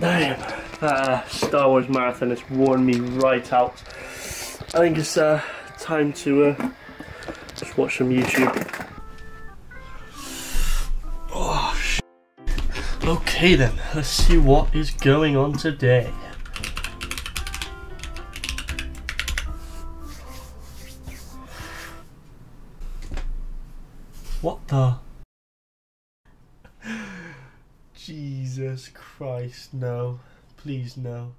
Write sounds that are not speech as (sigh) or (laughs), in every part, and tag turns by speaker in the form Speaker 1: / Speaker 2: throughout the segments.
Speaker 1: Damn, that uh, Star Wars marathon has worn me right out. I think it's uh, time to uh, just watch some YouTube. Oh, sh- Okay then, let's see what is going on today. What the? Jesus Christ, no. Please, no.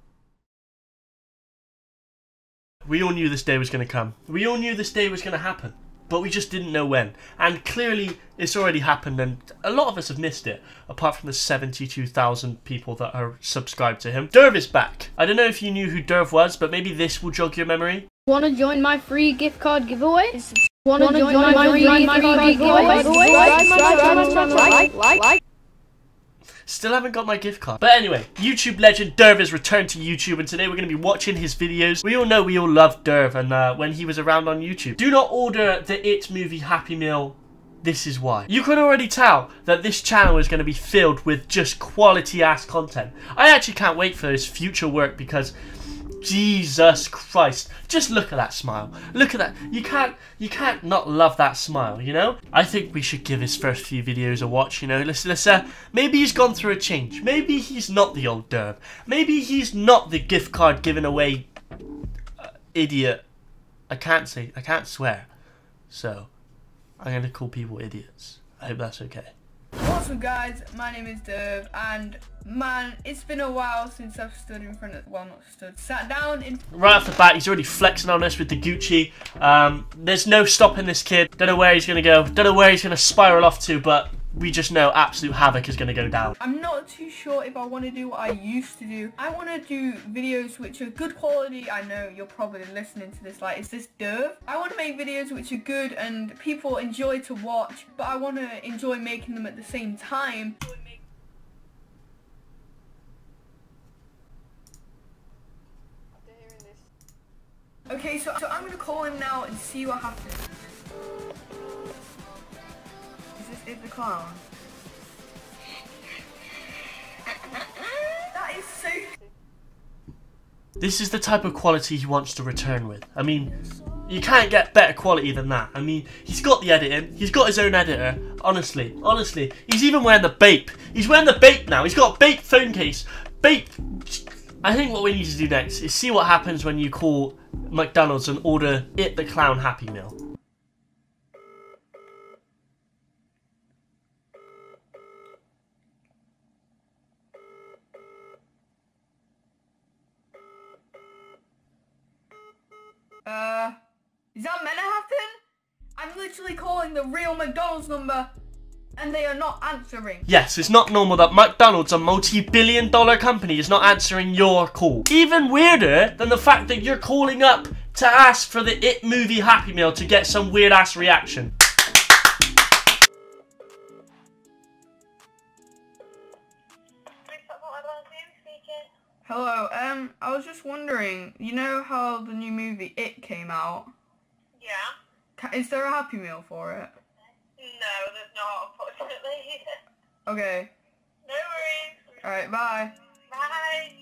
Speaker 1: We all knew this day was going to come. We all knew this day was going to happen. But we just didn't know when. And clearly, it's already happened, and a lot of us have missed it, apart from the 72,000 people that are subscribed to him. Durv is back. I don't know if you knew who Durv was, but maybe this will jog your memory.
Speaker 2: Want to join my free gift card giveaway? Want to join, my free gift card giveaway?
Speaker 1: Still haven't got my gift card. But anyway, YouTube legend Durv has returned to YouTube, and today we're going to be watching his videos. We all know we all love Durv, and uh, when he was around on YouTube. Do not order the It movie Happy Meal. This is why. You can already tell that this channel is going to be filled with just quality ass content. I actually can't wait for his future work because Jesus Christ. Just look at that smile. Look at that. You can't you can't not love that smile, you know? I think we should give his first few videos a watch, you know. Let's uh maybe he's gone through a change. Maybe he's not the old Durv. Maybe he's not the gift card giving away uh, idiot. I can't say I can't swear. So, I'm going to call people idiots. I hope that's okay.
Speaker 3: What's up guys, my name is Durv and man, it's been a while since I've stood in front of, well not stood, sat down in
Speaker 1: Right off the bat, he's already flexing on us with the Gucci. Um, there's no stopping this kid. Don't know where he's going to go. Don't know where he's going to spiral off to, but we just know absolute havoc is going to go down.
Speaker 3: I'm not too sure if I want to do what I used to do. I want to do videos which are good quality. I know you're probably listening to this like, is this Durv? I want to make videos which are good and people enjoy to watch, but I want to enjoy making them at the same time. Okay, so, so I'm going to call him now and see what happens. Is the clown? that is so
Speaker 1: This is the type of quality he wants to return with. I mean, you can't get better quality than that. I mean, he's got the editing. He's got his own editor. Honestly, honestly. He's even wearing the Bape. He's wearing the Bape now. He's got a Bape phone case. Bape. I think what we need to do next is see what happens when you call McDonald's and order It the Clown Happy Meal.
Speaker 3: Uh, is that meant to happen? I'm literally calling the real McDonald's number and they are not answering.
Speaker 1: Yes, it's not normal that McDonald's, a multi-billion dollar company, is not answering your call. Even weirder than the fact that you're calling up to ask for the It movie Happy Meal to get some weird ass reaction.
Speaker 3: Hello, um, I was just wondering, you know how the new movie It came out? Is there a Happy Meal for it?
Speaker 4: No, there's not, unfortunately. (laughs)
Speaker 3: Okay.
Speaker 4: no worries.
Speaker 3: Alright, bye.
Speaker 4: Bye.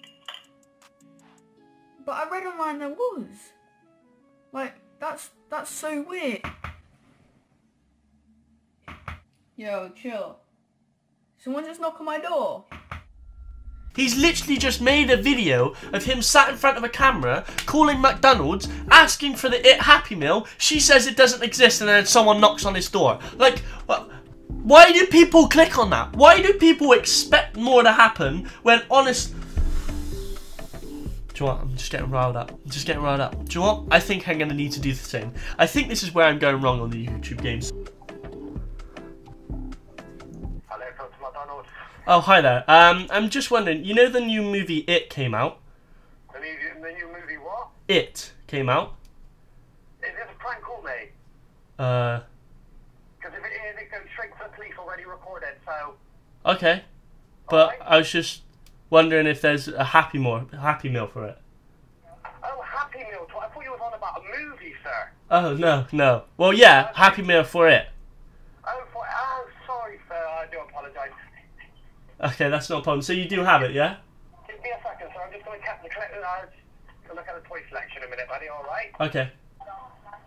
Speaker 3: But I read online there was. Like, that's that's so weird. Yo, chill. Someone just knock on my door.
Speaker 1: He's literally just made a video of him sat in front of a camera, calling McDonald's, asking for the It Happy Meal. She says it doesn't exist, and then someone knocks on his door. Like, wh- why do people click on that? Why do people expect more to happen when honest? Do you know what? I'm just getting riled up. I'm just getting riled up. Do you know what? I think I'm gonna need to do the same. I think this is where I'm going wrong on the YouTube games. Oh, hi there. Um, I'm just wondering. You know the new movie It came out.
Speaker 5: The new, the new movie what?
Speaker 1: It came out.
Speaker 5: Is this a prank call, mate?
Speaker 1: Uh,
Speaker 5: Because if it is, it goes straight to the police already recorded, so...
Speaker 1: okay. But
Speaker 5: Alright.
Speaker 1: I was just wondering if there's a happy more happy meal for it.
Speaker 5: Oh, Happy Meal. I thought you was on about a movie, sir.
Speaker 1: Oh no, no. Well, yeah, happy meal for it.
Speaker 5: Oh, for, oh sorry, sir. I do apologise.
Speaker 1: Okay, that's not a problem. So you do have it, yeah?
Speaker 5: Give me a second, So I'm just going to check the collect, uh, to look at the toy selection in a minute, buddy. All right.
Speaker 1: Okay.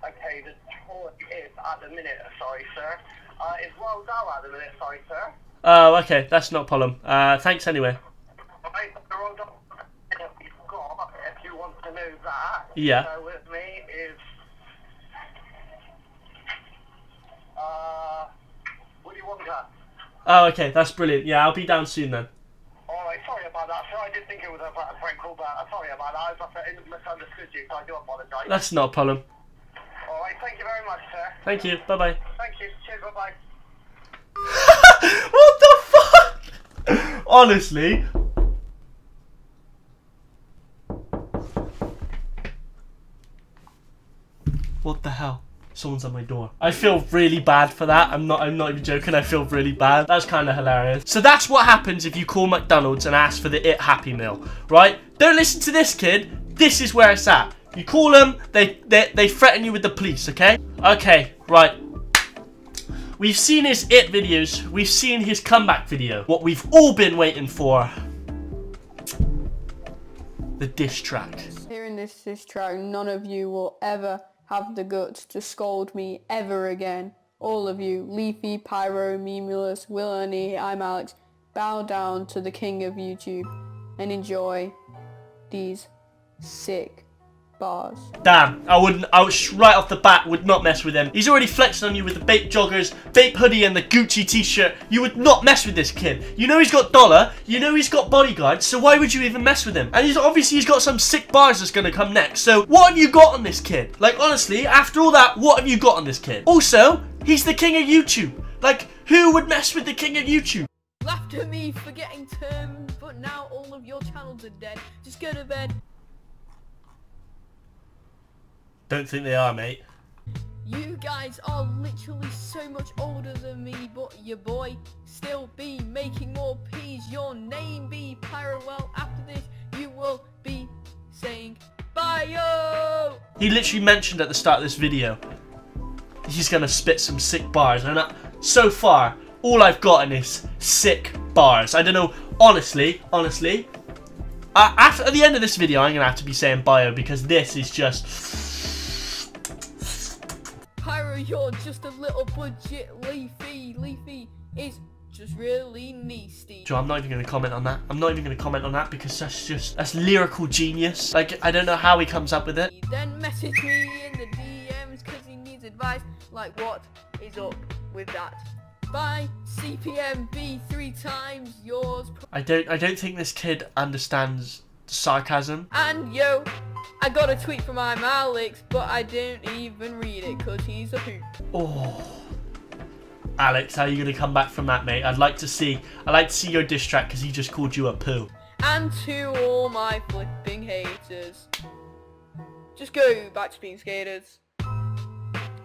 Speaker 5: Okay, the toy is at the minute. Sorry, sir. Uh, it's rolled out at the minute. Sorry, sir.
Speaker 1: Oh, okay. That's not a problem. Uh, thanks anyway.
Speaker 5: Right, the rolled out. We've got, if you want to know that.
Speaker 1: Yeah.
Speaker 5: Bear with me. Is uh, Willy Wonka.
Speaker 1: Oh, okay. That's brilliant. Yeah, I'll be down soon then.
Speaker 5: Alright, sorry about that, sir. I did think it was a, a prank call, but uh, sorry about that. I misunderstood you, so I do apologise.
Speaker 1: That's not a problem.
Speaker 5: Alright, thank you very much, sir.
Speaker 1: Thank you. Bye bye.
Speaker 5: Thank you. Cheers, bye-bye. (laughs)
Speaker 1: what the fuck? Honestly. What the hell? Someone's at my door. I feel really bad for that. I'm not I'm not even joking. I feel really bad. That's kind of hilarious. So that's what happens if you call McDonald's and ask for the It Happy Meal, right? Don't listen to this kid. This is where it's at. You call them, they, they, they threaten you with the police, okay? Okay, right. We've seen his It videos. We've seen his comeback video. What we've all been waiting for. The diss track.
Speaker 3: Hearing this diss track, none of you will ever have the guts to scold me ever again. All of you, Leafy, Pyro, Memeulous, Will I'm Alex, bow down to the king of YouTube and enjoy these sick bars.
Speaker 1: Damn, I wouldn't, I was right off the bat would not mess with him. He's already flexing on you with the Bape joggers, Bape hoodie and the Gucci t-shirt. You would not mess with this kid. You know he's got dollar, you know he's got bodyguards, so why would you even mess with him? And he's obviously he's got some sick bars that's gonna come next. So what have you got on this kid? Like honestly, after all that, what have you got on this kid? Also, he's the king of YouTube. Like, who would mess with the king of YouTube?
Speaker 3: Laughed at me for getting turned, but now all of your channels are dead. Just go to bed.
Speaker 1: Don't think they are, mate.
Speaker 3: You guys are literally so much older than me, but your boy still be making more P's. Your name be Parallel. After this, you will be saying bio.
Speaker 1: He literally mentioned at the start of this video he's gonna spit some sick bars, and uh, so far all I've gotten is sick bars. I don't know, honestly, honestly. Uh, after at the end of this video, I'm gonna have to be saying bio because this is just.
Speaker 3: Pyro, you're just a little budget leafy. Leafy is just really neasty.
Speaker 1: Joe, I'm not even gonna comment on that. I'm not even gonna comment on that because that's just that's lyrical genius. Like I don't know how he comes up with it.
Speaker 3: Then message me in the DMs because he needs advice. Like what is up with that? Bye. CPMB three times yours.
Speaker 1: I don't I don't think this kid understands sarcasm.
Speaker 3: And yo, I got a tweet from I'm Alex, but I don't even read it because he's a hoop.
Speaker 1: Oh. Alex, how are you gonna come back from that, mate? I'd like to see I'd like to see your diss track because he just called you a poo.
Speaker 3: And to all my flipping haters, just go back to being skaters.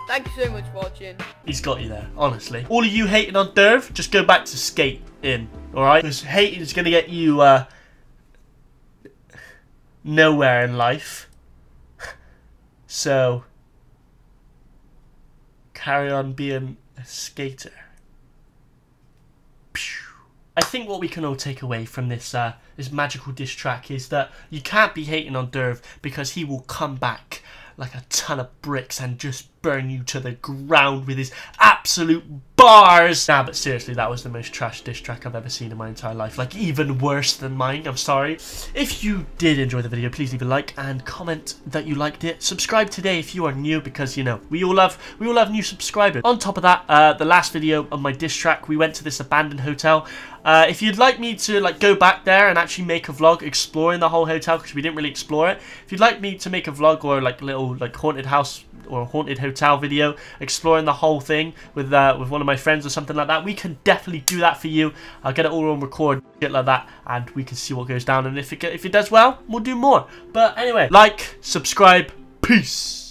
Speaker 3: Thank you so much for watching.
Speaker 1: He's got you there, honestly. All of you hating on Durv, just go back to skate in, alright? Because hating is gonna get you uh nowhere in life. (laughs) So carry on being a skater. I think what we can all take away from this uh, this magical diss track is that you can't be hating on Durv because he will come back like a ton of bricks and just burn you to the ground with his absolute bars. Nah, but seriously, that was the most trash diss track I've ever seen in my entire life. Like, even worse than mine. I'm sorry. If you did enjoy the video, please leave a like and comment that you liked it. Subscribe today if you are new because, you know, we all love, we all love new subscribers. On top of that, uh, the last video of my diss track, we went to this abandoned hotel. Uh, if you'd like me to like go back there and actually make a vlog exploring the whole hotel because we didn't really explore it. If you'd like me to make a vlog or like little like haunted house or a haunted hotel video exploring the whole thing with uh, with one of my friends or something like that, we can definitely do that for you. I'll get it all on record, shit like that, and we can see what goes down. And if it if it does well, we'll do more. But anyway, like, subscribe, peace.